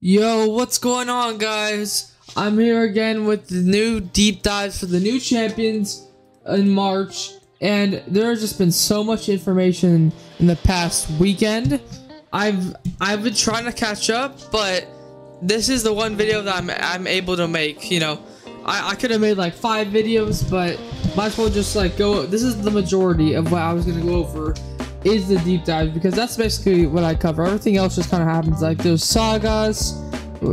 Yo, what's going on, guys? I'm here again with the new deep dives for the new champions in March, and there's just been so much information in the past weekend. I've I've been trying to catch up, but this is the one video that I'm I'm able to make. You know, I I could have made like five videos, but might as well just like go. This is the majority of what I was gonna go over is the deep dive because that's basically what I cover. Everything else just kind of happens. Like those sagas,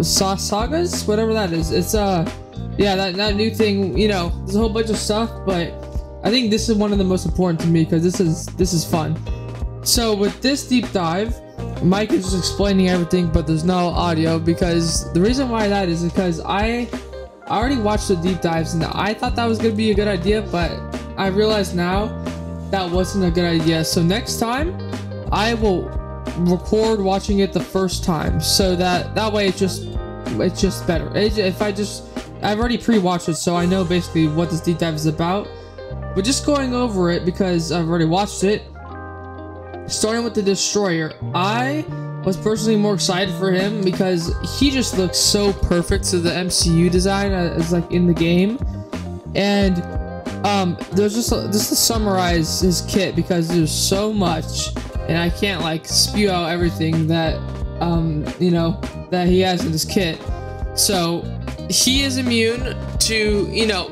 sa sagas, whatever that is. It's uh, yeah, that that new thing. You know, there's a whole bunch of stuff, but I think this is one of the most important to me because this is this is fun. So with this deep dive, Mike is just explaining everything, but there's no audio because the reason why that is because I I already watched the deep dives and I thought that was gonna be a good idea, but I realize now that wasn't a good idea. So next time, I will record watching it the first time, so that that way it's just it's just better. It, if I just I've already pre-watched it, so I know basically what this deep dive is about. But just going over it because I've already watched it. Starting with the destroyer, I was personally more excited for him because he just looks so perfect to the MCU design uh, as like in the game, and um, there's just a, just to summarize his kit because there's so much, and I can't like spew out everything that um you know that he has in his kit. So he is immune to you know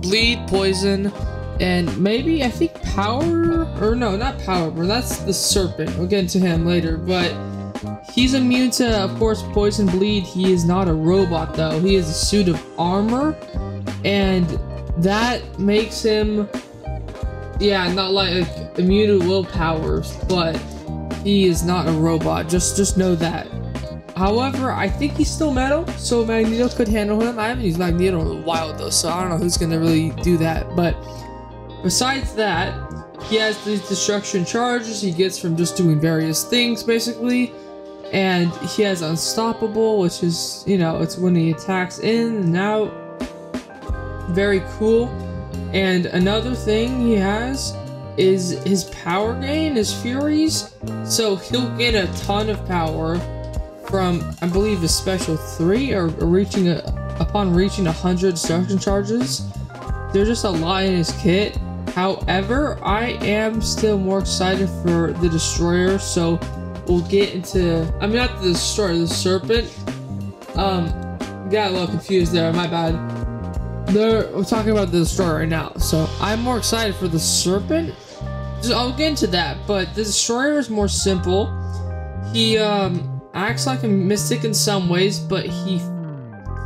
bleed, poison, and maybe I think power or no, not power, but that's the serpent. We'll get into him later, but. He's immune to, of course, poison bleed. He is not a robot, though. He is a suit of armor, and that makes him, yeah, not like immune to will powers, but he is not a robot. Just, just know that. However, I think he's still metal, so Magneto could handle him. I haven't used Magneto in a while though, so I don't know who's gonna really do that. But besides that, he has these destruction charges he gets from just doing various things, basically. And he has Unstoppable, which is, you know, it's when he attacks in and out very cool. And another thing he has is his power gain, his furies. So he'll get a ton of power from, I believe, a special three or, or reaching a, upon reaching 100 destruction charges. There's just a lot in his kit. However, I am still more excited for the destroyer. So we'll get into, I mean, not the destroyer, the serpent. Um, got a little confused there. My bad they're, we're talking about the destroyer right now. So I'm more excited for the serpent. So I'll get into that, but the destroyer is more simple. He um, acts like a mystic in some ways, but he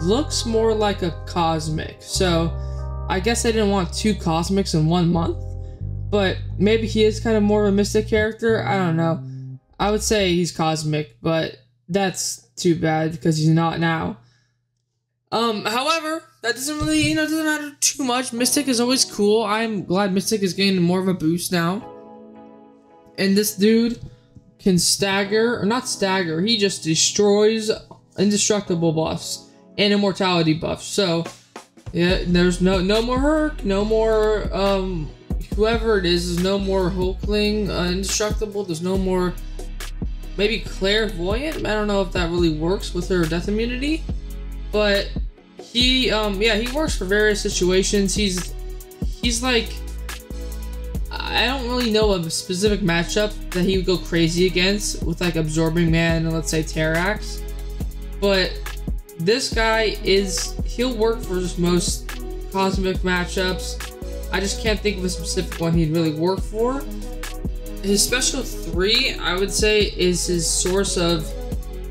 looks more like a cosmic. So I guess I didn't want two cosmics in one month, but maybe he is kind of more of a mystic character. I don't know. I would say he's cosmic, but that's too bad because he's not now. Um, however, that doesn't really, you know, doesn't matter too much. Mystic is always cool. I'm glad Mystic is getting more of a boost now. And this dude can stagger, or not stagger, he just destroys indestructible buffs and immortality buffs. So, yeah, there's no no more Herc, no more, um, whoever it is, there's no more Hulkling uh, indestructible, there's no more, maybe Clairvoyant? I don't know if that really works with her death immunity, but he um yeah he works for various situations. He's he's like i don't really know a specific matchup that he would go crazy against with like absorbing man and let's say Terrax but this guy is he'll work for most cosmic matchups. I just can't think of a specific one he'd really work for. His special three i would say is his source of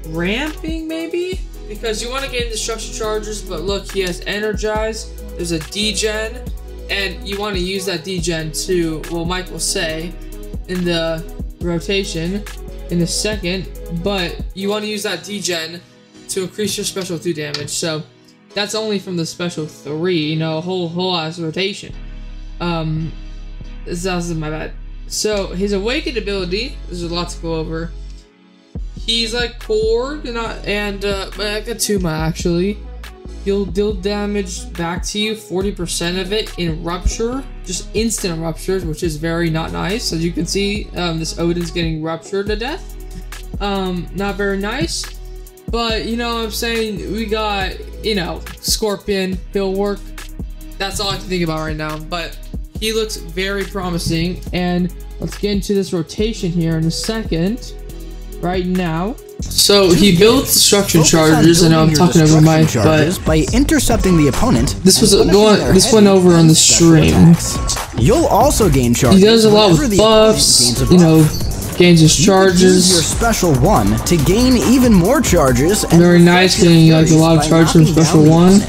ramping maybe because you want to gain destruction charges, but look, he has energize. There's a degen, and you want to use that degen to, well, Mike will say in the rotation in a second, but you want to use that degen to increase your special 2 damage. So that's only from the special 3, you know, whole whole ass rotation. Um, this is my bad. So his awakened ability, there's a lot to go over. He's like Korg and, uh, and uh, actually. He'll deal damage back to you, 40% of it in Rupture, just instant ruptures, which is very not nice. As you can see, um, this Odin's getting ruptured to death. Um, not very nice. But you know what I'm saying? We got, you know, Scorpion, he'll work. That's all I can think about right now. But he looks very promising. And let's get into this rotation here in a second. Right now. So he built destruction charges. I know I'm talking over my but by intercepting the opponent. This was going. This went over on the stream. Attacks. You'll also gain charges. He does a lot with buffs. You know, gains his charges. use your special one to gain even more charges. And Very nice, getting like a lot of charges from special one.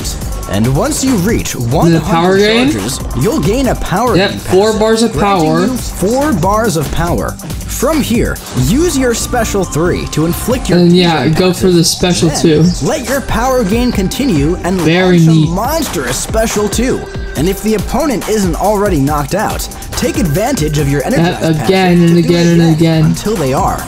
And once you reach 100 power charges, gain? you'll gain a power Yep, four bars of power. Four bars of power. From here, use your special three to inflict your. And yeah, go for the special then, two. Let your power gain continue and Very launch neat. a monstrous special two. And if the opponent isn't already knocked out, take advantage of your energy. again and again and again until they are.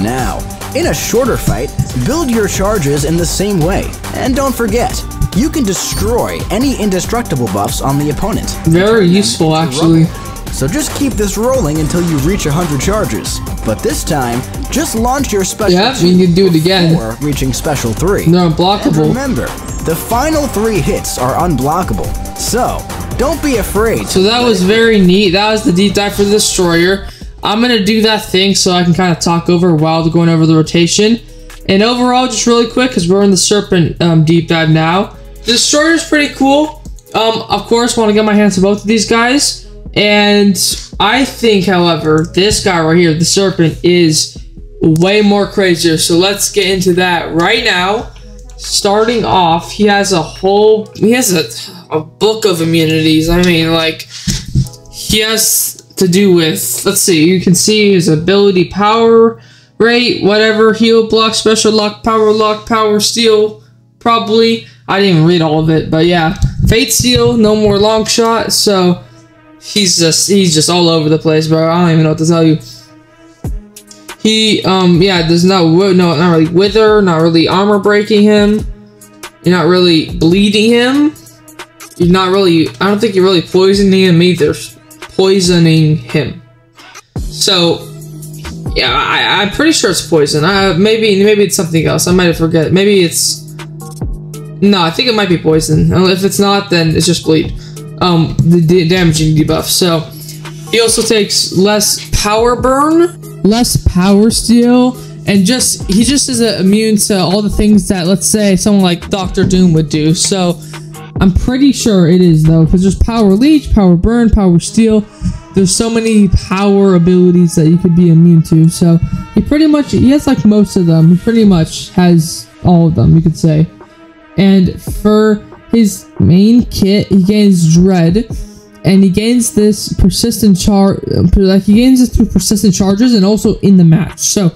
Now, in a shorter fight, build your charges in the same way, and don't forget, you can destroy any indestructible buffs on the opponent. Very useful, actually. So just keep this rolling until you reach 100 charges. But this time, just launch your special Yeah, you can do it again. Reaching special 3. They're unblockable. And remember, the final 3 hits are unblockable. So, don't be afraid. So that was very neat. That was the deep dive for the Destroyer. I'm going to do that thing so I can kind of talk over while going over the rotation. And overall, just really quick, because we're in the Serpent um, deep dive now. The Destroyer is pretty cool. Um, of course, want to get my hands on both of these guys. And I think, however, this guy right here, the Serpent, is way more crazier. So let's get into that right now. Starting off, he has a whole, he has a, a book of immunities. I mean, like, he has to do with, let's see, you can see his ability power rate, whatever, heal block, special lock, power lock, power steal, probably. I didn't even read all of it, but yeah. Fate Seal, no more long shot, so he's just, he's just all over the place, bro. I don't even know what to tell you. He, um, yeah, there's no, no, not really wither, not really armor breaking him. You're not really bleeding him. You're not really, I don't think you're really poisoning him either. Poisoning him. So, yeah, I, am pretty sure it's poison. Uh, maybe, maybe it's something else. I might have forget. Maybe it's, no, I think it might be poison. If it's not, then it's just bleed. Um, the damaging debuff. So, he also takes less power burn less power steal, and just he just is immune to all the things that let's say someone like Doctor Doom would do. So I'm pretty sure it is though, because there's power leech, power burn, power steal. There's so many power abilities that you could be immune to. So he pretty much he has like most of them. He pretty much has all of them, you could say. And for his main kit, he gains Dread. And he gains this persistent char like he gains it through persistent charges and also in the match. So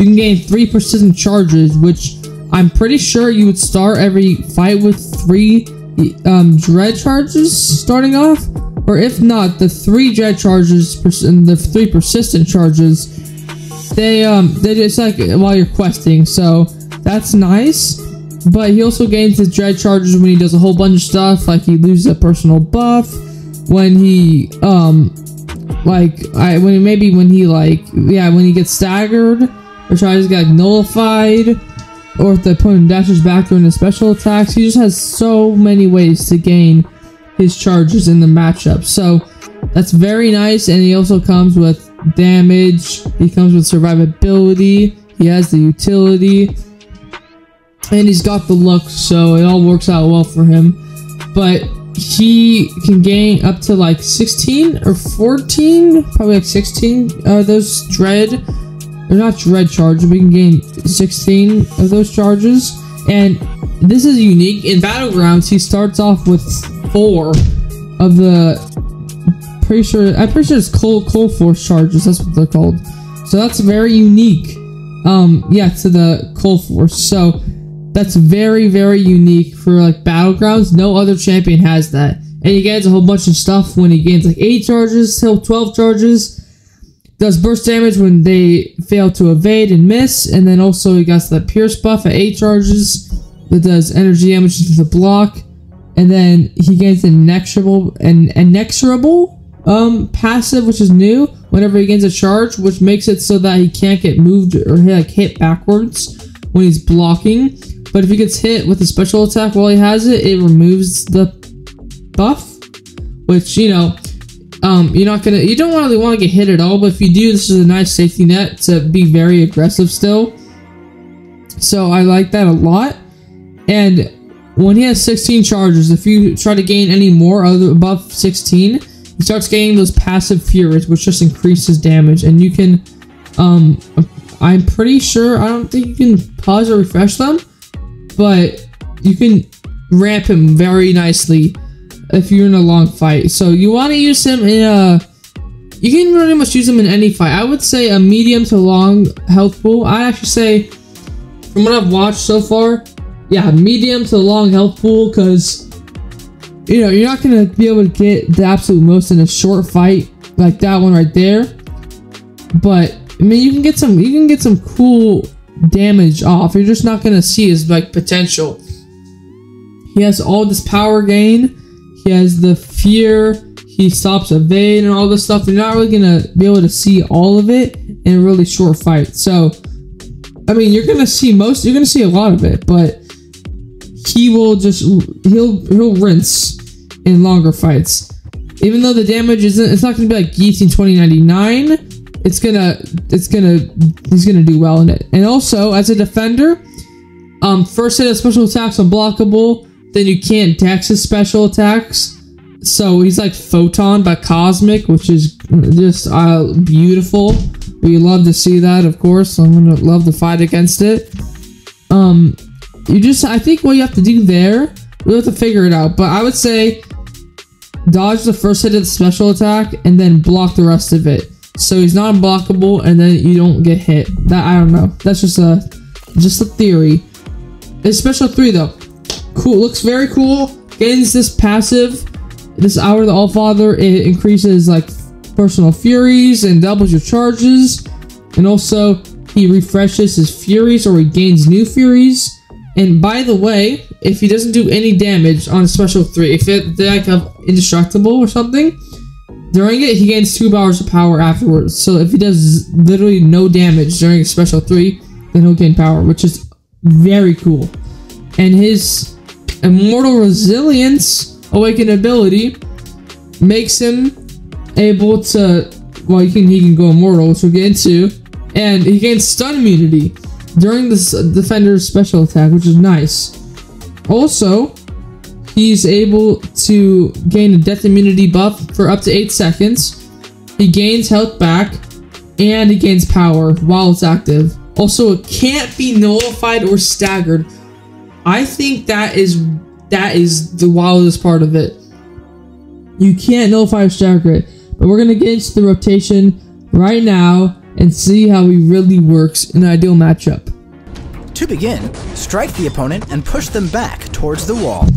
you can gain three persistent charges which i'm pretty sure you would start every fight with three um, dread charges starting off. Or if not the three dread charges and the three persistent charges they um they just like while you're questing. So that's nice but he also gains his dread charges when he does a whole bunch of stuff like he loses a personal buff when he um like I when maybe when he like yeah when he gets staggered or tries to get nullified or if the opponent dashes back during the special attacks he just has so many ways to gain his charges in the matchup. So that's very nice and he also comes with damage he comes with survivability he has the utility and he's got the look so it all works out well for him. But he can gain up to like 16 or 14 probably like 16 uh those dread or not dread charges we can gain 16 of those charges. And this is unique. In battlegrounds he starts off with four of the pretty sure i'm pretty sure it's cold cold force charges that's what they're called. So that's very unique um yeah to the cold force. So that's very, very unique for like battlegrounds. No other champion has that. And he gains a whole bunch of stuff when he gains like 8 charges till 12 charges. Does burst damage when they fail to evade and miss. And then also he got the pierce buff at 8 charges. That does energy damage to the block. And then he gains an inexorable an inexorable um passive, which is new whenever he gains a charge, which makes it so that he can't get moved or like hit backwards when he's blocking. But if he gets hit with a special attack while he has it, it removes the buff. Which, you know, um, you're not gonna, you don't really want to get hit at all, but if you do, this is a nice safety net to be very aggressive still. So I like that a lot. And when he has 16 charges, if you try to gain any more other above 16, he starts gaining those passive furies, which just increases damage. And you can, um, I'm pretty sure, I don't think you can pause or refresh them, but you can ramp him very nicely if you're in a long fight. So you want to use him in a, you can pretty much use him in any fight. I would say a medium to long health pool. I actually say, from what I've watched so far, yeah, medium to long health pool because you know you're not gonna be able to get the absolute most in a short fight like that one right there. But I mean, you can get some you can get some cool damage off. You're just not gonna see his like potential. He has all this power gain. He has the fear. He stops evade and all this stuff. You're not really gonna be able to see all of it in a really short fight. So, I mean, you're gonna see most. You're gonna see a lot of it, but he will just he'll he'll rinse in longer fights. Even though the damage isn't, it's not gonna be like Guillotine 2099. It's gonna, it's gonna, he's gonna do well in it. And also, as a defender, um, first hit of special attacks unblockable. Then you can't dex his special attacks. So he's like Photon by Cosmic, which is just uh, beautiful. We love to see that, of course. I'm gonna love to fight against it. Um, you just I think what you have to do there, we have to figure it out. But I would say dodge the first hit of the special attack and then block the rest of it. So he's not unblockable and then you don't get hit. That I don't know. That's just a just a theory. It's special three though. Cool. Looks very cool. Gains this passive. This hour of the All Father. It increases like personal furies and doubles your charges. And also he refreshes his furies or he gains new furies. And by the way, if he doesn't do any damage on special three, if it they like have indestructible or something, during it he gains two hours of power afterwards. So if he does literally no damage during special three, then he'll gain power, which is very cool. And his immortal resilience awakened ability makes him able to well he can he can go immortal, which we'll get into, and he gains stun immunity during this defender's special attack, which is nice. Also, he's able to gain a death immunity buff for up to 8 seconds. He gains health back, and he gains power while it's active. Also, it can't be nullified or staggered. I think that is that is the wildest part of it. You can't nullify or stagger it. But we're gonna get into the rotation right now and see how he really works in an ideal matchup. To begin, strike the opponent and push them back towards the wall.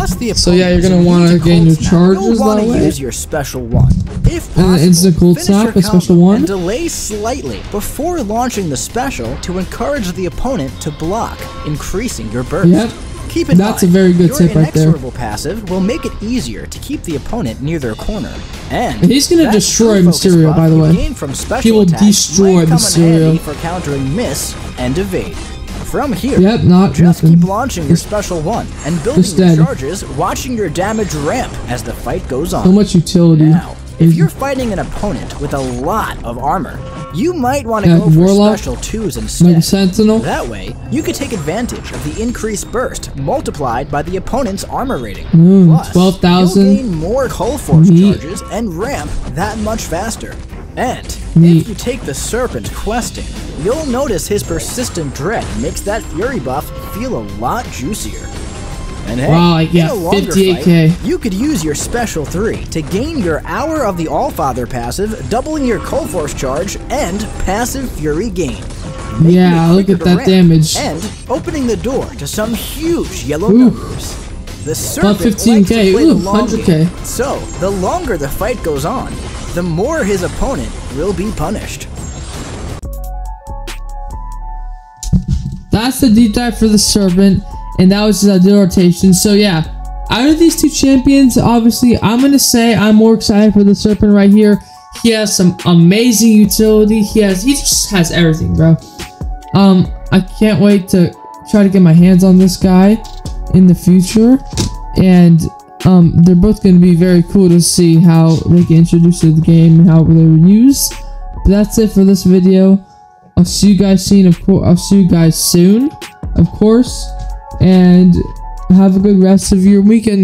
Unless the So yeah, you're gonna want to gain your charges you'll that to way. use your special one. If And possible, an instant cold finish snap, a special one. and delay slightly before launching the special to encourage the opponent to block, increasing your burst. Yep. Keep in That's a very good your tip right there. inexorable passive will make it easier to keep the opponent near their corner. And And he's gonna destroy true Mysterio, by the way. gain from special He will destroy Mysterio. for countering miss and evade. From here, Yep, not just nothing. keep launching your special one and building Just your dead. charges, watching your damage ramp as the fight goes on. So much utility. Now, if you're fighting an opponent with a lot of armor, you might want to Yeah, go for Warlock, special twos instead. Sentinel. That way, you could take advantage of the increased burst multiplied by the opponent's armor rating. Mm, Plus, 12,000. You'll gain more Cold Force Neat. charges and ramp that much faster. And if you take the Serpent questing, you'll notice his persistent dread makes that Fury buff feel a lot juicier. And hey, Wow, yeah, in a longer 58K. fight, you could use your special 3 to gain your Hour of the Allfather passive, doubling your Cold Force charge, and passive Fury gain. Making Yeah, look at that damage. And opening the door to some huge yellow Ooh. numbers. The serpent 15K, likes to play ooh, the long 100K. game. So, the longer the fight goes on, the more his opponent will be punished. That's the deep dive for the Serpent, and that was the rotation. So yeah, out of these two champions, obviously, I'm gonna say I'm more excited for the Serpent right here. He has some amazing utility. He has he just has everything, bro. Um, I can't wait to try to get my hands on this guy in the future. And um, they're both going to be very cool to see how they get introduced to the game and how they're used. But that's it for this video. I'll see you guys soon. Of course, I'll see you guys soon, of course, and have a good rest of your weekend.